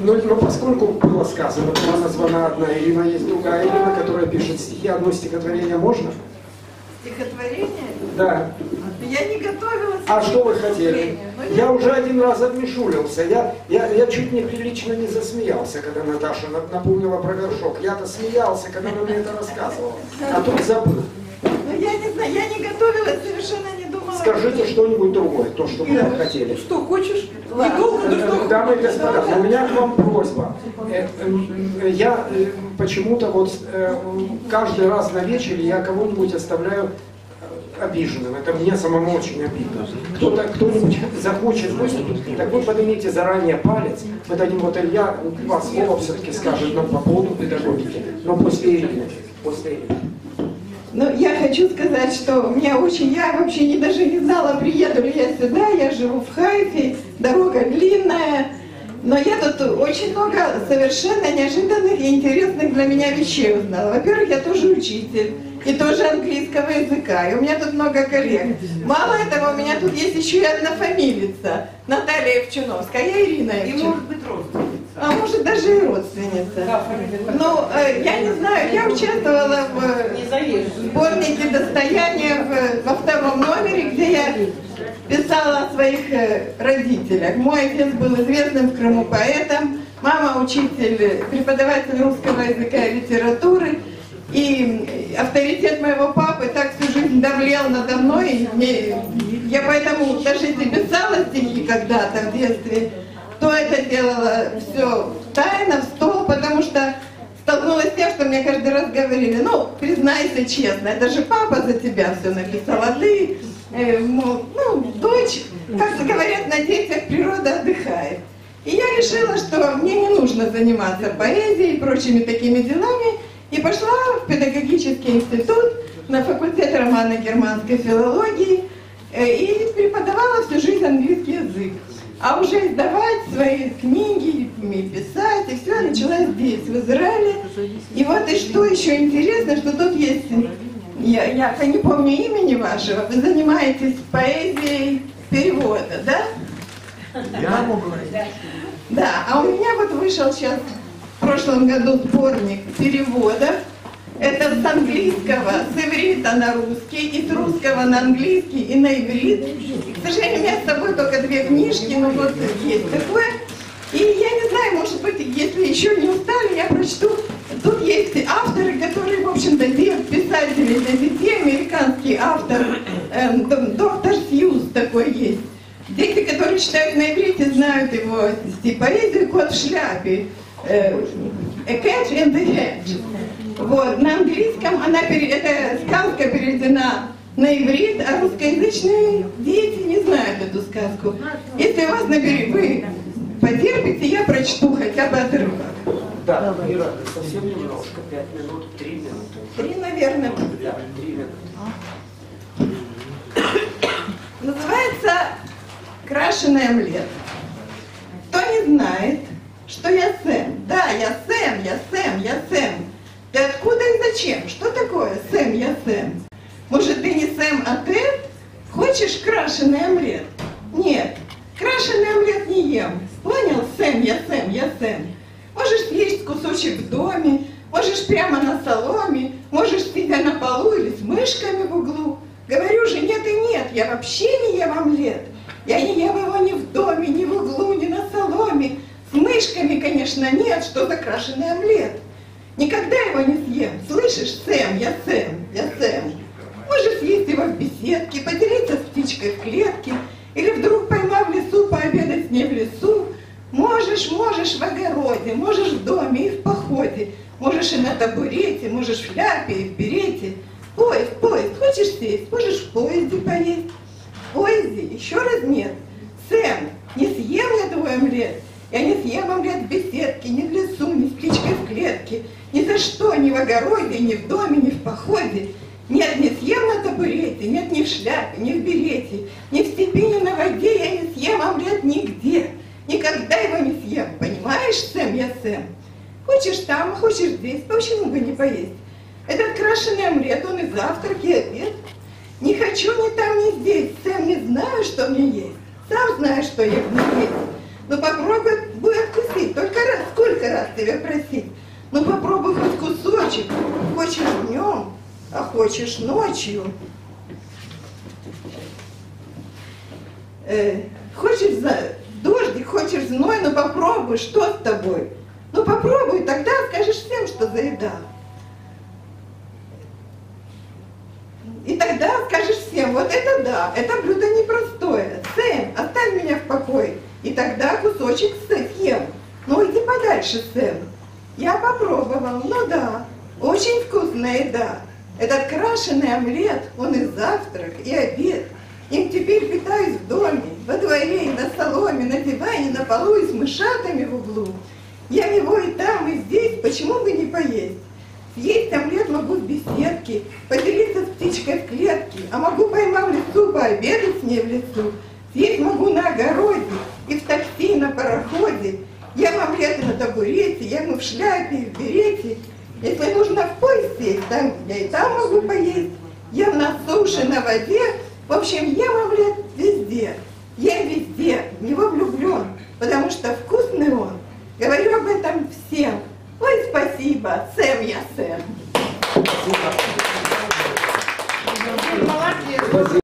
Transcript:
Но, но поскольку было сказано, была названа одна Ирина, есть другая Ирина, которая пишет стихи, одно стихотворение можно? Стихотворение? Да. Я не готовилась. А что вы хотели? Я уже один раз обмешулился. Я, я, я чуть неприлично не засмеялся, когда Наташа на- напомнила про горшок. Я-то смеялся, когда она мне это рассказывала. А тут забыл. Ну, я не знаю, я не готовилась, совершенно не думала. Скажите что-нибудь другое, то, что бы хотели. Что хочешь? Ладно. Недолго, но что Дамы и господа, у меня к вам просьба. Э, э, Я э, почему-то вот каждый раз на вечере я кого-нибудь оставляю обиженным. Это мне самому очень обидно. Кто-то, кто-нибудь захочет выступить, так вы поднимите заранее палец. Мы дадим вот Илья два слова все-таки скажет нам по поводу педагогики. Но после Ирины. После Ирины. Ну, я хочу сказать, что меня очень, я вообще не даже не знала, приеду ли я сюда, я живу в Хайфе, дорога длинная, но я тут очень много совершенно неожиданных и интересных для меня вещей узнала. Во-первых, я тоже учитель, и тоже английского языка, и у меня тут много коллег. Мало этого, у меня тут есть еще и одна фамилица, Наталья Евчуновская, я Ирина И Евчуновская. может быть родственница. А может даже и родственница. Ну, э, я не знаю, я участвовала в э, сборнике «Достояние» во втором номере, где я писала о своих э, родителях. Мой отец был известным в Крыму поэтом, мама учитель, преподаватель русского языка и литературы. И авторитет моего папы так всю жизнь давлел надо мной. и мне- я поэтому, даже писала стихи когда-то в детстве, то это делала все тайно, в стол, потому что столкнулась с тем, что мне каждый раз говорили, ну, признайся честно, это же папа за тебя все написал, а ты, э, мол, ну, дочь, как говорят на детях, природа отдыхает. И я решила, что мне не нужно заниматься поэзией и прочими такими делами, и пошла в педагогический институт на факультет романо-германской филологии э, и преподавала всю жизнь английский. А уже издавать свои книги, писать, и все начала здесь, в Израиле. И вот и что еще интересно, что тут есть, я, я не помню имени вашего, вы занимаетесь поэзией перевода, да? Я могу говорить. Да, а у меня вот вышел сейчас в прошлом году сборник переводов. Это с английского, иврита на русский, и с русского на английский и на иврит. К сожалению, у меня с собой только две книжки, но вот есть такое. И я не знаю, может быть, если еще не устали, я прочту. Тут есть авторы, которые, в общем-то, писатели для детей, американский автор, эм, доктор Сьюз такой есть. Дети, которые читают на иврите, знают его стихи поэзию «Кот в шляпе». Э, catch in the hedge. Вот, на английском она, эта сказка переведена на иврит, а русскоязычные дети не знают эту сказку. Если вас на берегу вы потерпите, я прочту хотя бы отрывок. Да, Ира, совсем немножко, пять минут, три минуты. Три, наверное. Да, три минуты. Называется «Крашеный омлет». Кто не знает, что я Сэм? Да, я Сэм, я Сэм, я Сэм. Ты откуда и зачем? Что такое Сэм, я Сэм? Может, ты не Сэм, а ты? Хочешь крашеный омлет? Нет, крашеный омлет не ем. Понял, Сэм, я Сэм, я Сэм. Можешь съесть кусочек в доме, можешь прямо на соломе, можешь сидя на полу или с мышками в углу. Говорю же, нет и нет, я вообще не ем омлет. Я не ем его ни в доме, ни в углу, ни на соломе. С мышками, конечно, нет, что за крашеный омлет. Никогда его не съем. Слышишь, Сэм, я Сэм, я Сэм. Можешь съесть его в беседке, поделиться с птичкой в клетке, или вдруг поймав в лесу, пообедать с ней в лесу. Можешь, можешь в огороде, можешь в доме и в походе, можешь и на табурете, можешь в шляпе и в берете. Поезд, поезд, хочешь сесть, можешь в поезде поесть. В поезде еще раз нет. Сэм, не съем я твой омлет. Я не съем омлет в беседке, ни в лесу, ни с птичкой в клетке. Ни за что, ни в огороде, ни в доме, ни в походе. Нет, не съем на табурете, нет, ни в шляпе, ни в берете, ни в степи, ни на воде я не съем омлет нигде. Никогда его не съем, понимаешь, Сэм, я Сэм? Хочешь там, хочешь здесь, почему бы не поесть? Этот крашеный омлет, он и завтрак, и обед. Не хочу ни там, ни здесь, Сэм, не знаю, что мне есть. Сам знаешь, что я не есть. Но попробуй откусить, только раз. тебя просить. Ну попробуй хоть кусочек. Хочешь днем, а хочешь ночью. Э, хочешь за дождик, хочешь зной, ну попробуй, что с тобой? Ну попробуй, тогда скажешь всем, что заедал. И тогда скажешь всем, вот это да, это блюдо непростое. Сэм, оставь меня в покое. И тогда кусочек съем. Ну иди подальше, Сэм. Я попробовал, ну да, очень вкусная еда. Этот крашеный омлет, он и завтрак, и обед. Им теперь питаюсь в доме, во дворе, и на соломе, на диване, на полу и с мышатами в углу. Я его и там, и здесь, почему бы не поесть? Съесть омлет могу в беседке, поделиться с птичкой в клетке, а могу, поймав лесу, пообедать с ней в лесу. Съесть могу на огороде, и в такси, и на пароходе. Ем омлеты на табурете, ем и в шляпе, и в берете. Если нужно в поезд сесть, там я и там могу поесть. Ем на суше, на воде, в общем, ем омлет везде. Я везде в него влюблен, потому что вкусный